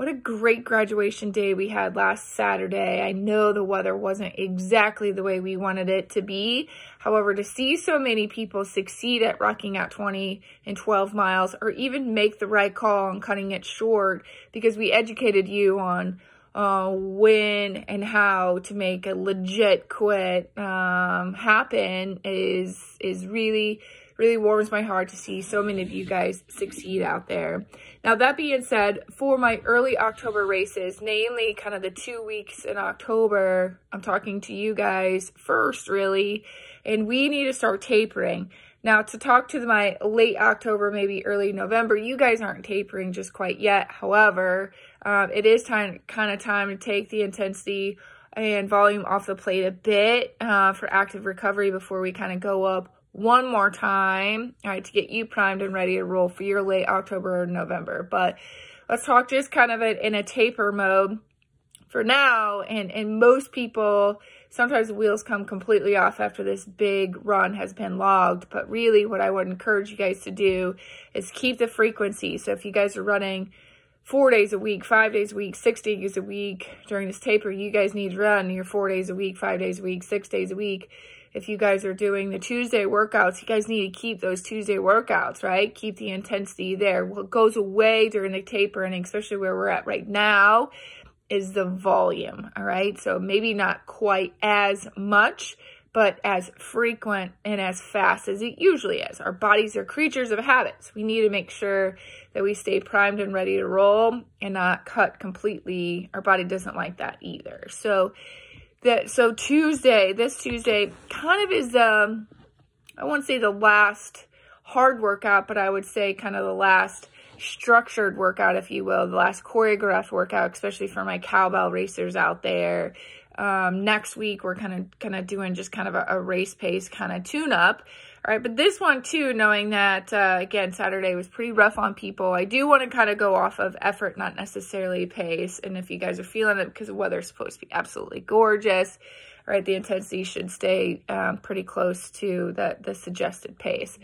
what a great graduation day we had last Saturday. I know the weather wasn't exactly the way we wanted it to be. However, to see so many people succeed at rocking out 20 and 12 miles or even make the right call on cutting it short because we educated you on uh, when and how to make a legit quit um, happen is is really really warms my heart to see so many of you guys succeed out there. Now, that being said, for my early October races, namely kind of the two weeks in October, I'm talking to you guys first, really, and we need to start tapering. Now, to talk to my late October, maybe early November, you guys aren't tapering just quite yet. However, um, it is time, kind of time to take the intensity and volume off the plate a bit uh, for active recovery before we kind of go up one more time, all right, to get you primed and ready to roll for your late October or November. But let's talk just kind of it in a taper mode for now. And, and most people, sometimes the wheels come completely off after this big run has been logged. But really what I would encourage you guys to do is keep the frequency. So if you guys are running four days a week, five days a week, six days a week during this taper, you guys need to run your four days a week, five days a week, six days a week if you guys are doing the Tuesday workouts, you guys need to keep those Tuesday workouts, right? Keep the intensity there. What goes away during the taper, and especially where we're at right now, is the volume, all right? So maybe not quite as much, but as frequent and as fast as it usually is. Our bodies are creatures of habits. We need to make sure that we stay primed and ready to roll and not cut completely. Our body doesn't like that either. So that so Tuesday, this Tuesday kind of is um I won't say the last hard workout, but I would say kind of the last structured workout, if you will, the last choreographed workout, especially for my cowbell racers out there. Um, next week, we're kind of kind of doing just kind of a, a race pace kind of tune up. All right, but this one too, knowing that, uh, again, Saturday was pretty rough on people, I do want to kind of go off of effort, not necessarily pace. And if you guys are feeling it because the weather's supposed to be absolutely gorgeous, all right, the intensity should stay um, pretty close to the, the suggested pace.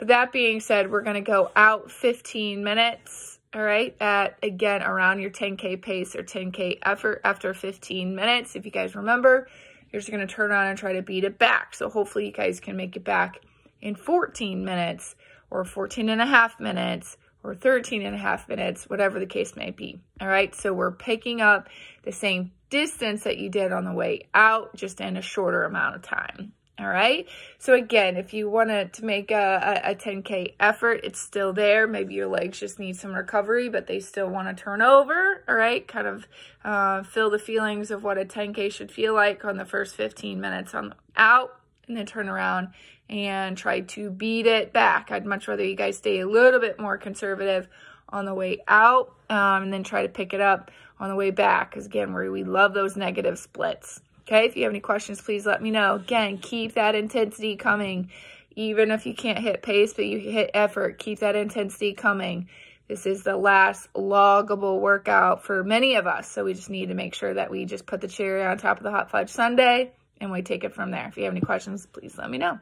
But that being said, we're going to go out 15 minutes, all right, at, again, around your 10K pace or 10K effort after 15 minutes. If you guys remember, you're just going to turn on and try to beat it back. So hopefully you guys can make it back in 14 minutes or 14 and a half minutes or 13 and a half minutes, whatever the case may be. All right, so we're picking up the same distance that you did on the way out, just in a shorter amount of time. All right, so again, if you wanted to make a, a, a 10K effort, it's still there. Maybe your legs just need some recovery, but they still want to turn over. All right, kind of uh, feel the feelings of what a 10K should feel like on the first 15 minutes on out and then turn around and try to beat it back. I'd much rather you guys stay a little bit more conservative on the way out um, and then try to pick it up on the way back because again we we love those negative splits okay? If you have any questions please let me know. Again keep that intensity coming. Even if you can't hit pace but you hit effort keep that intensity coming. This is the last loggable workout for many of us so we just need to make sure that we just put the cherry on top of the hot fudge sundae and we take it from there. If you have any questions please let me know